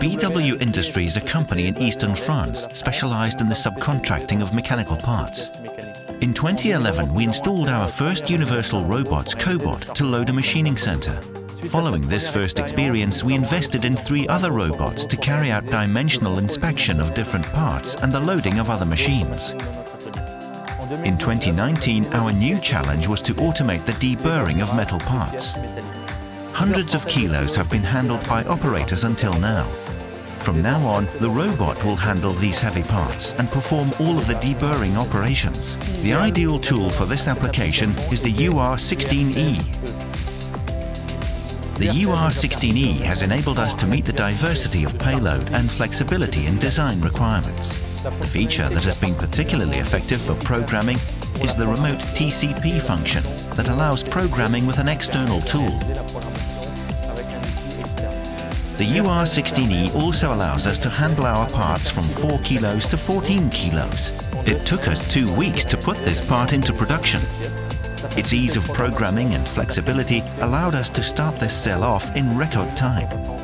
BW Industry is a company in eastern France specialized in the subcontracting of mechanical parts. In 2011, we installed our first universal robots, Cobot, to load a machining center. Following this first experience, we invested in three other robots to carry out dimensional inspection of different parts and the loading of other machines. In 2019, our new challenge was to automate the deburring of metal parts. Hundreds of kilos have been handled by operators until now. From now on, the robot will handle these heavy parts and perform all of the deburring operations. The ideal tool for this application is the UR16E, the UR16E has enabled us to meet the diversity of payload and flexibility in design requirements. The feature that has been particularly effective for programming is the remote TCP function that allows programming with an external tool. The UR16E also allows us to handle our parts from 4 kilos to 14 kilos. It took us two weeks to put this part into production. Its ease of programming and flexibility allowed us to start this cell off in record time.